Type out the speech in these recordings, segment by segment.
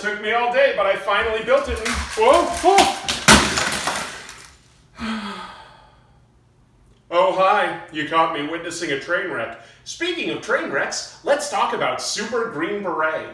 took me all day, but I finally built it. And, whoa, whoa. Oh, hi. You caught me witnessing a train wreck. Speaking of train wrecks, let's talk about Super Green Beret.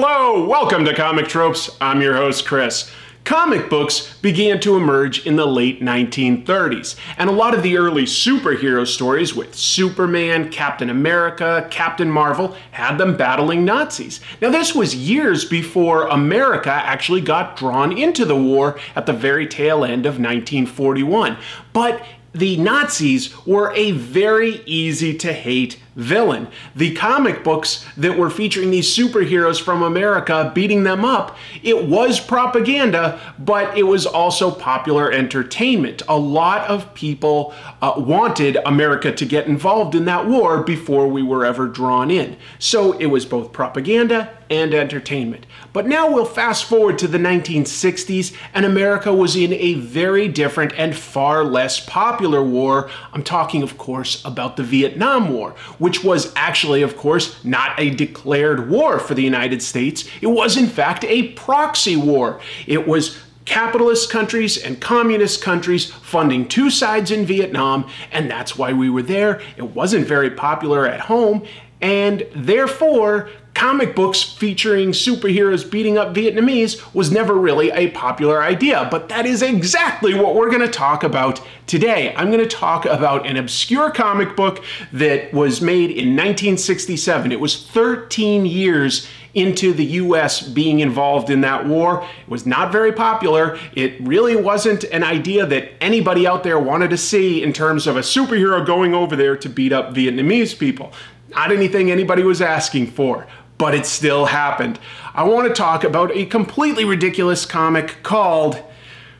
Hello, welcome to Comic Tropes. I'm your host, Chris. Comic books began to emerge in the late 1930s, and a lot of the early superhero stories with Superman, Captain America, Captain Marvel had them battling Nazis. Now, this was years before America actually got drawn into the war at the very tail end of 1941, but the Nazis were a very easy to hate villain. The comic books that were featuring these superheroes from America beating them up, it was propaganda, but it was also popular entertainment. A lot of people uh, wanted America to get involved in that war before we were ever drawn in. So it was both propaganda and entertainment. But now we'll fast forward to the 1960s, and America was in a very different and far less popular war. I'm talking, of course, about the Vietnam War, which was actually, of course, not a declared war for the United States. It was, in fact, a proxy war. It was capitalist countries and communist countries funding two sides in Vietnam, and that's why we were there. It wasn't very popular at home, and therefore, comic books featuring superheroes beating up Vietnamese was never really a popular idea, but that is exactly what we're going to talk about today. I'm going to talk about an obscure comic book that was made in 1967. It was 13 years into the US being involved in that war. It was not very popular. It really wasn't an idea that anybody out there wanted to see in terms of a superhero going over there to beat up Vietnamese people. Not anything anybody was asking for but it still happened. I want to talk about a completely ridiculous comic called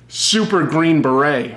Super Green Beret.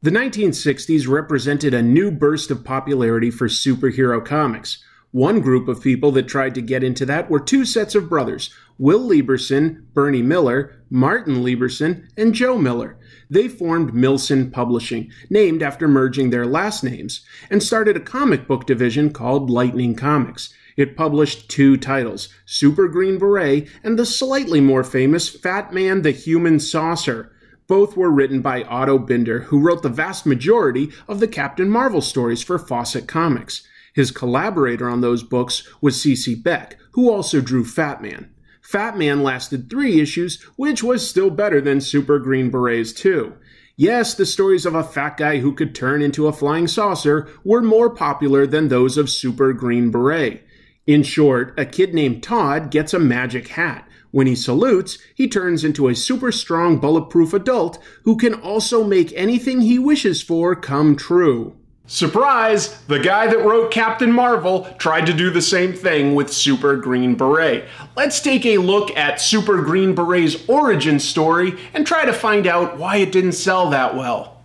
The 1960s represented a new burst of popularity for superhero comics. One group of people that tried to get into that were two sets of brothers Will Lieberson, Bernie Miller, Martin Lieberson, and Joe Miller. They formed Milson Publishing, named after merging their last names, and started a comic book division called Lightning Comics. It published two titles, Super Green Beret and the slightly more famous Fat Man the Human Saucer. Both were written by Otto Binder, who wrote the vast majority of the Captain Marvel stories for Fawcett Comics. His collaborator on those books was C.C. Beck, who also drew Fat Man. Fat Man lasted three issues, which was still better than Super Green Berets 2. Yes, the stories of a fat guy who could turn into a flying saucer were more popular than those of Super Green Beret. In short, a kid named Todd gets a magic hat. When he salutes, he turns into a super strong bulletproof adult who can also make anything he wishes for come true. Surprise! The guy that wrote Captain Marvel tried to do the same thing with Super Green Beret. Let's take a look at Super Green Beret's origin story and try to find out why it didn't sell that well.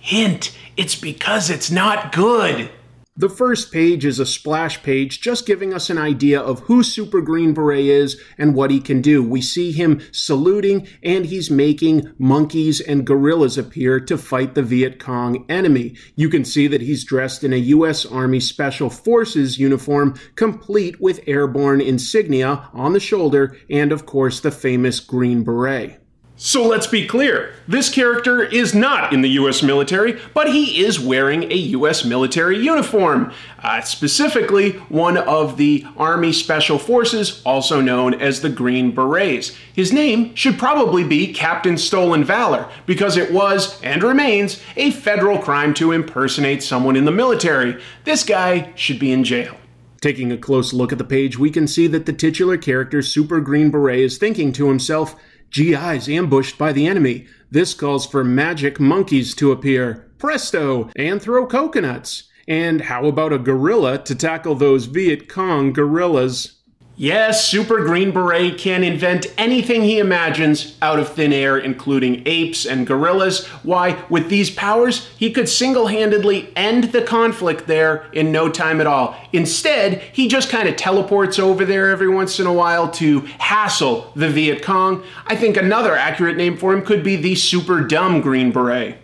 Hint, it's because it's not good. The first page is a splash page just giving us an idea of who Super Green Beret is and what he can do. We see him saluting and he's making monkeys and gorillas appear to fight the Viet Cong enemy. You can see that he's dressed in a U.S. Army Special Forces uniform complete with airborne insignia on the shoulder and of course the famous Green Beret. So let's be clear this character is not in the US military, but he is wearing a US military uniform, uh, specifically one of the Army Special Forces, also known as the Green Berets. His name should probably be Captain Stolen Valor, because it was, and remains, a federal crime to impersonate someone in the military. This guy should be in jail. Taking a close look at the page, we can see that the titular character, Super Green Beret, is thinking to himself, GI's ambushed by the enemy. This calls for magic monkeys to appear. Presto! And throw coconuts. And how about a gorilla to tackle those Viet Cong guerrillas? Yes, Super Green Beret can invent anything he imagines out of thin air, including apes and gorillas. Why, with these powers, he could single handedly end the conflict there in no time at all. Instead, he just kind of teleports over there every once in a while to hassle the Viet Cong. I think another accurate name for him could be the Super Dumb Green Beret.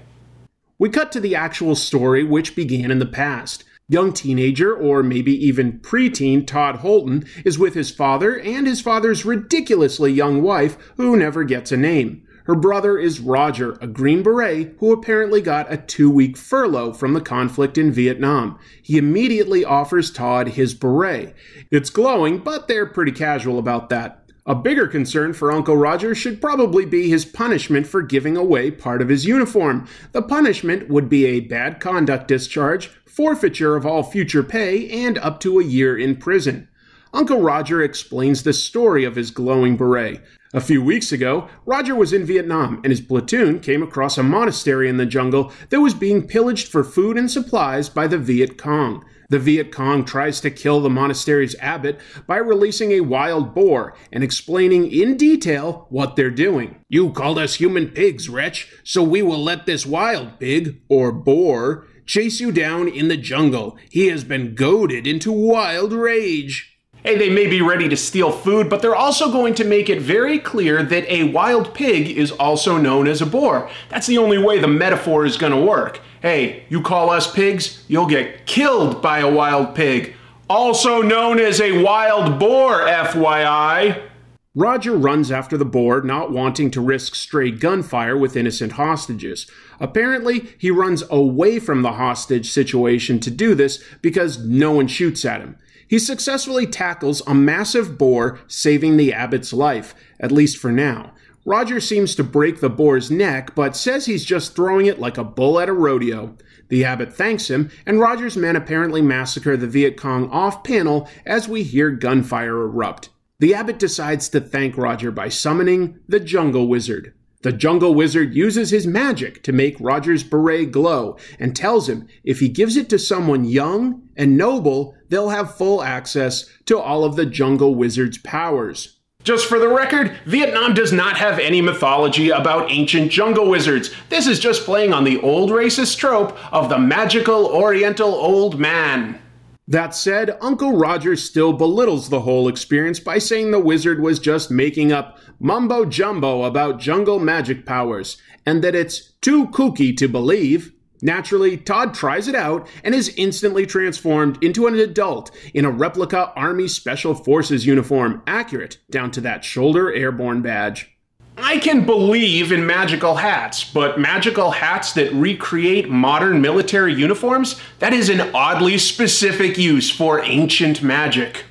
We cut to the actual story, which began in the past. Young teenager, or maybe even preteen, Todd Holton is with his father and his father's ridiculously young wife, who never gets a name. Her brother is Roger, a Green Beret who apparently got a two week furlough from the conflict in Vietnam. He immediately offers Todd his beret. It's glowing, but they're pretty casual about that. A bigger concern for Uncle Roger should probably be his punishment for giving away part of his uniform. The punishment would be a bad conduct discharge, forfeiture of all future pay, and up to a year in prison. Uncle Roger explains the story of his glowing beret. A few weeks ago, Roger was in Vietnam and his platoon came across a monastery in the jungle that was being pillaged for food and supplies by the Viet Cong. The Viet Cong tries to kill the monastery's abbot by releasing a wild boar and explaining in detail what they're doing. You called us human pigs, wretch, so we will let this wild pig, or boar, chase you down in the jungle. He has been goaded into wild rage. Hey, they may be ready to steal food, but they're also going to make it very clear that a wild pig is also known as a boar. That's the only way the metaphor is going to work. Hey, you call us pigs, you'll get killed by a wild pig, also known as a wild boar, FYI. Roger runs after the boar, not wanting to risk stray gunfire with innocent hostages. Apparently, he runs away from the hostage situation to do this because no one shoots at him. He successfully tackles a massive boar, saving the abbot's life, at least for now. Roger seems to break the boar's neck, but says he's just throwing it like a bull at a rodeo. The abbot thanks him, and Roger's men apparently massacre the Viet Cong off panel as we hear gunfire erupt. The abbot decides to thank Roger by summoning the Jungle Wizard. The Jungle Wizard uses his magic to make Roger's beret glow and tells him if he gives it to someone young and noble, they'll have full access to all of the Jungle Wizard's powers. Just for the record, Vietnam does not have any mythology about ancient jungle wizards. This is just playing on the old racist trope of the magical oriental old man. That said, Uncle Roger still belittles the whole experience by saying the wizard was just making up mumbo jumbo about jungle magic powers, and that it's too kooky to believe. Naturally, Todd tries it out and is instantly transformed into an adult in a replica Army Special Forces uniform, accurate down to that shoulder airborne badge. I can believe in magical hats, but magical hats that recreate modern military uniforms? That is an oddly specific use for ancient magic.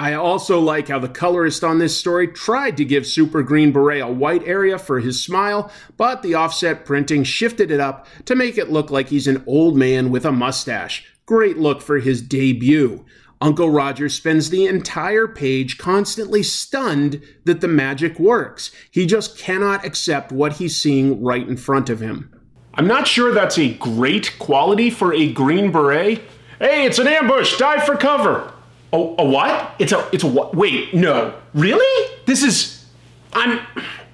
I also like how the colorist on this story tried to give Super Green Beret a white area for his smile, but the offset printing shifted it up to make it look like he's an old man with a mustache. Great look for his debut. Uncle Roger spends the entire page constantly stunned that the magic works. He just cannot accept what he's seeing right in front of him. I'm not sure that's a great quality for a green beret. Hey, it's an ambush. Dive for cover. A what? It's a it's a what? Wait, no. Really? This is I'm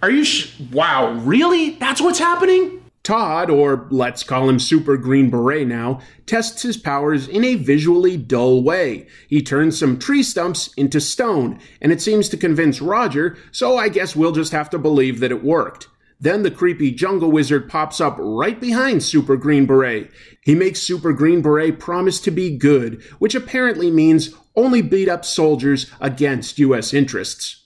Are you Wow, really? That's what's happening? Todd, or let's call him Super Green Beret now, tests his powers in a visually dull way. He turns some tree stumps into stone, and it seems to convince Roger, so I guess we'll just have to believe that it worked. Then the creepy jungle wizard pops up right behind Super Green Beret. He makes Super Green Beret promise to be good, which apparently means only beat up soldiers against U.S. interests.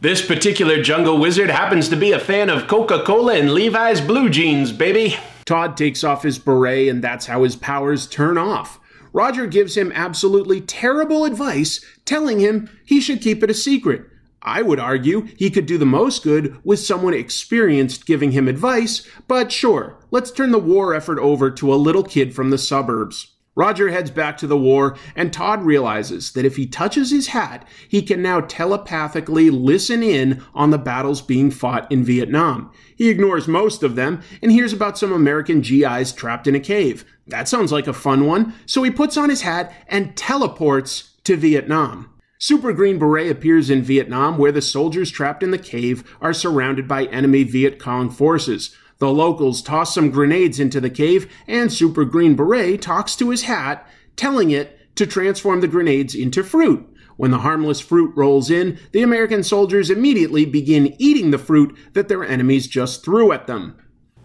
This particular jungle wizard happens to be a fan of Coca Cola and Levi's blue jeans, baby. Todd takes off his beret, and that's how his powers turn off. Roger gives him absolutely terrible advice, telling him he should keep it a secret. I would argue he could do the most good with someone experienced giving him advice, but sure, let's turn the war effort over to a little kid from the suburbs. Roger heads back to the war, and Todd realizes that if he touches his hat, he can now telepathically listen in on the battles being fought in Vietnam. He ignores most of them and hears about some American GIs trapped in a cave. That sounds like a fun one, so he puts on his hat and teleports to Vietnam. Super Green Beret appears in Vietnam, where the soldiers trapped in the cave are surrounded by enemy Viet Cong forces. The locals toss some grenades into the cave, and Super Green Beret talks to his hat, telling it to transform the grenades into fruit. When the harmless fruit rolls in, the American soldiers immediately begin eating the fruit that their enemies just threw at them.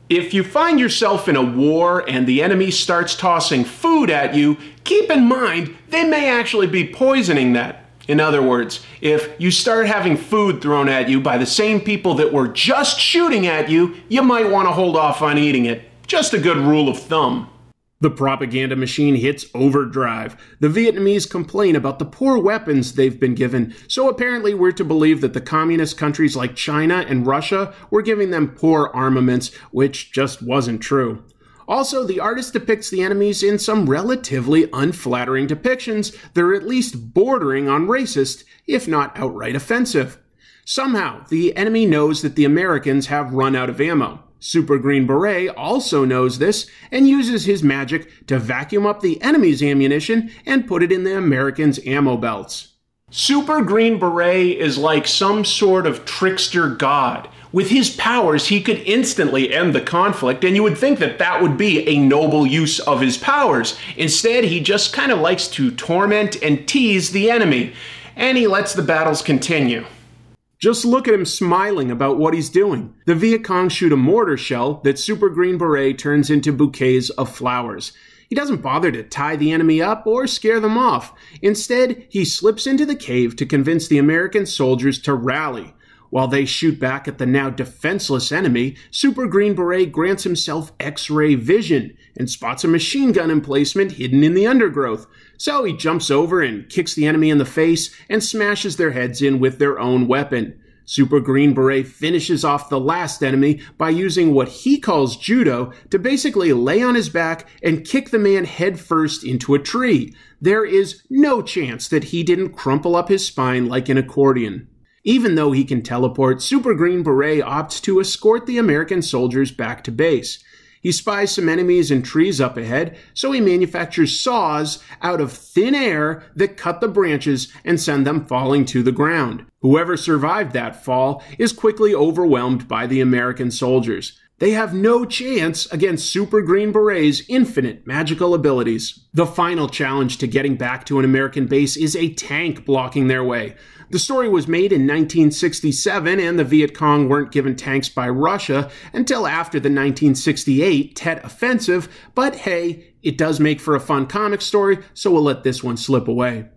If you find yourself in a war and the enemy starts tossing food at you, keep in mind they may actually be poisoning that. In other words, if you start having food thrown at you by the same people that were just shooting at you, you might want to hold off on eating it. Just a good rule of thumb. The propaganda machine hits overdrive. The Vietnamese complain about the poor weapons they've been given, so apparently we're to believe that the communist countries like China and Russia were giving them poor armaments, which just wasn't true. Also, the artist depicts the enemies in some relatively unflattering depictions that are at least bordering on racist, if not outright offensive. Somehow, the enemy knows that the Americans have run out of ammo. Super Green Beret also knows this and uses his magic to vacuum up the enemy's ammunition and put it in the Americans' ammo belts. Super Green Beret is like some sort of trickster god. With his powers, he could instantly end the conflict, and you would think that that would be a noble use of his powers. Instead, he just kind of likes to torment and tease the enemy, and he lets the battles continue. Just look at him smiling about what he's doing. The Viet Cong shoot a mortar shell that Super Green Beret turns into bouquets of flowers. He doesn't bother to tie the enemy up or scare them off. Instead, he slips into the cave to convince the American soldiers to rally. While they shoot back at the now defenseless enemy, Super Green Beret grants himself X ray vision and spots a machine gun emplacement hidden in the undergrowth. So he jumps over and kicks the enemy in the face and smashes their heads in with their own weapon. Super Green Beret finishes off the last enemy by using what he calls judo to basically lay on his back and kick the man headfirst into a tree. There is no chance that he didn't crumple up his spine like an accordion. Even though he can teleport, Super Green Beret opts to escort the American soldiers back to base. He spies some enemies and trees up ahead, so he manufactures saws out of thin air that cut the branches and send them falling to the ground. Whoever survived that fall is quickly overwhelmed by the American soldiers. They have no chance against Super Green Beret's infinite magical abilities. The final challenge to getting back to an American base is a tank blocking their way. The story was made in 1967, and the Viet Cong weren't given tanks by Russia until after the 1968 Tet Offensive, but hey, it does make for a fun comic story, so we'll let this one slip away.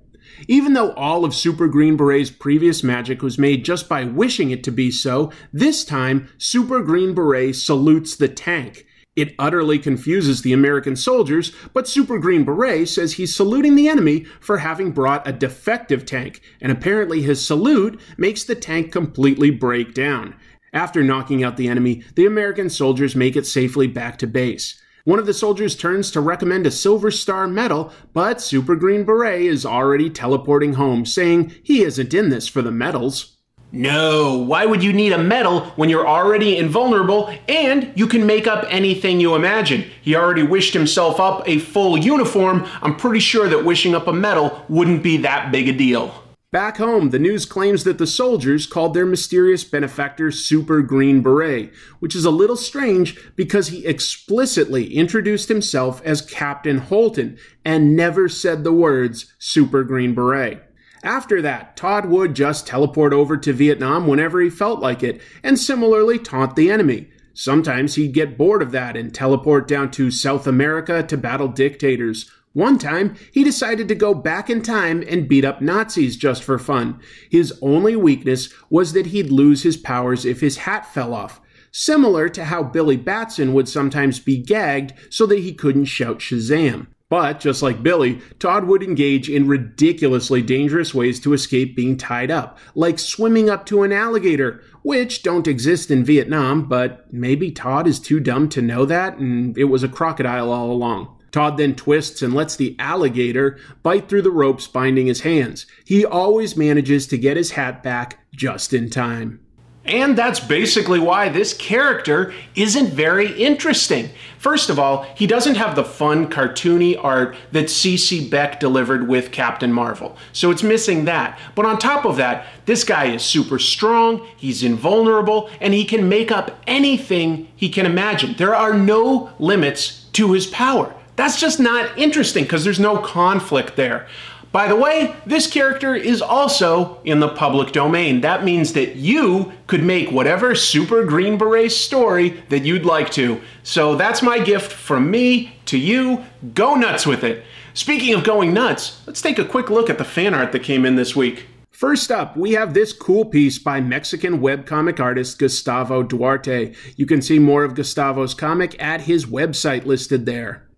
Even though all of Super Green Beret's previous magic was made just by wishing it to be so, this time Super Green Beret salutes the tank. It utterly confuses the American soldiers, but Super Green Beret says he's saluting the enemy for having brought a defective tank, and apparently his salute makes the tank completely break down. After knocking out the enemy, the American soldiers make it safely back to base. One of the soldiers turns to recommend a Silver Star medal, but Super Green Beret is already teleporting home, saying he isn't in this for the medals. No, why would you need a medal when you're already invulnerable and you can make up anything you imagine? He already wished himself up a full uniform. I'm pretty sure that wishing up a medal wouldn't be that big a deal. Back home, the news claims that the soldiers called their mysterious benefactor Super Green Beret, which is a little strange because he explicitly introduced himself as Captain Holton and never said the words Super Green Beret. After that, Todd would just teleport over to Vietnam whenever he felt like it, and similarly taunt the enemy. Sometimes he'd get bored of that and teleport down to South America to battle dictators. One time, he decided to go back in time and beat up Nazis just for fun. His only weakness was that he'd lose his powers if his hat fell off. Similar to how Billy Batson would sometimes be gagged so that he couldn't shout Shazam. But, just like Billy, Todd would engage in ridiculously dangerous ways to escape being tied up, like swimming up to an alligator, which don't exist in Vietnam, but maybe Todd is too dumb to know that and it was a crocodile all along. Todd then twists and lets the alligator bite through the ropes binding his hands. He always manages to get his hat back just in time. And that's basically why this character isn't very interesting. First of all, he doesn't have the fun, cartoony art that CC Beck delivered with Captain Marvel. So it's missing that. But on top of that, this guy is super strong, he's invulnerable, and he can make up anything he can imagine. There are no limits to his power. That's just not interesting because there's no conflict there. By the way, this character is also in the public domain. That means that you could make whatever Super Green Beret story that you'd like to. So that's my gift from me to you. Go nuts with it. Speaking of going nuts, let's take a quick look at the fan art that came in this week. First up, we have this cool piece by Mexican webcomic artist Gustavo Duarte. You can see more of Gustavo's comic at his website listed there.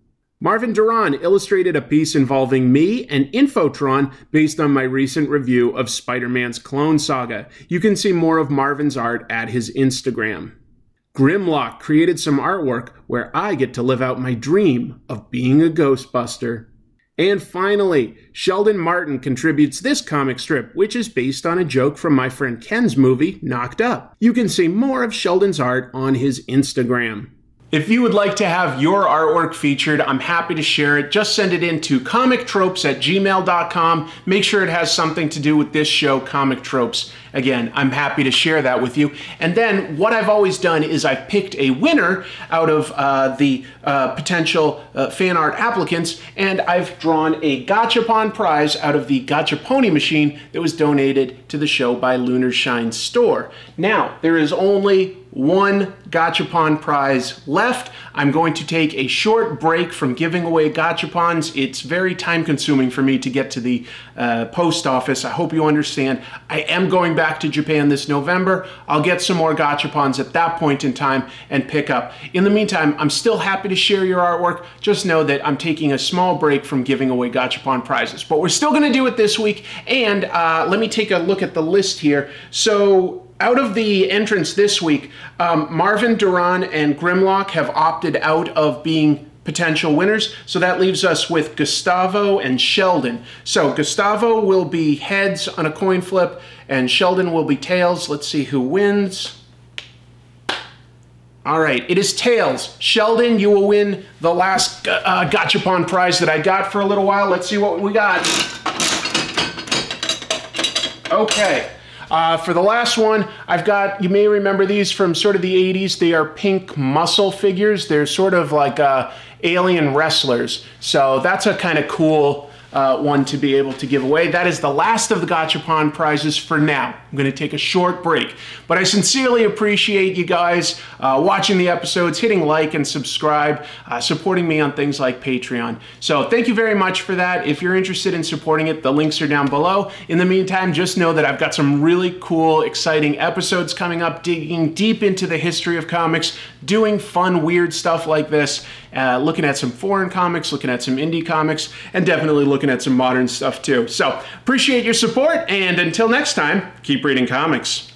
Marvin Duran illustrated a piece involving me and Infotron based on my recent review of Spider Man's Clone Saga. You can see more of Marvin's art at his Instagram. Grimlock created some artwork where I get to live out my dream of being a Ghostbuster. And finally, Sheldon Martin contributes this comic strip, which is based on a joke from my friend Ken's movie, Knocked Up. You can see more of Sheldon's art on his Instagram. If you would like to have your artwork featured, I'm happy to share it. Just send it in to comictropes at gmail.com. Make sure it has something to do with this show, Comic Tropes. Again, I'm happy to share that with you. And then what I've always done is I've picked a winner out of uh, the uh, potential uh, fan art applicants, and I've drawn a Gachapon prize out of the Gachaponi machine that was donated to the show by Lunar Shine Store. Now, there is only one Gachapon prize left. I'm going to take a short break from giving away Gachapons. It's very time consuming for me to get to the uh, post office. I hope you understand. I am going back to Japan this November. I'll get some more Gachapons at that point in time and pick up. In the meantime, I'm still happy to share your artwork. Just know that I'm taking a small break from giving away Gachapon prizes. But we're still going to do it this week. And uh, let me take a look at the list here. So out of the entrance this week, um, Marvin Duran and Grimlock have opted out of being potential winners. So that leaves us with Gustavo and Sheldon. So Gustavo will be heads on a coin flip and Sheldon will be tails. Let's see who wins. All right, it is tails. Sheldon, you will win the last uh, Gachapon prize that I got for a little while. Let's see what we got. Okay. Uh, for the last one, I've got, you may remember these from sort of the 80s. They are pink muscle figures. They're sort of like uh, alien wrestlers. So that's a kind of cool uh, one to be able to give away. That is the last of the Gachapon prizes for now. I'm going to take a short break. But I sincerely appreciate you guys uh, watching the episodes, hitting like and subscribe, uh, supporting me on things like Patreon. So thank you very much for that. If you're interested in supporting it, the links are down below. In the meantime, just know that I've got some really cool, exciting episodes coming up, digging deep into the history of comics, doing fun, weird stuff like this, uh, looking at some foreign comics, looking at some indie comics, and definitely looking at some modern stuff too. So appreciate your support, and until next time, keep reading comics.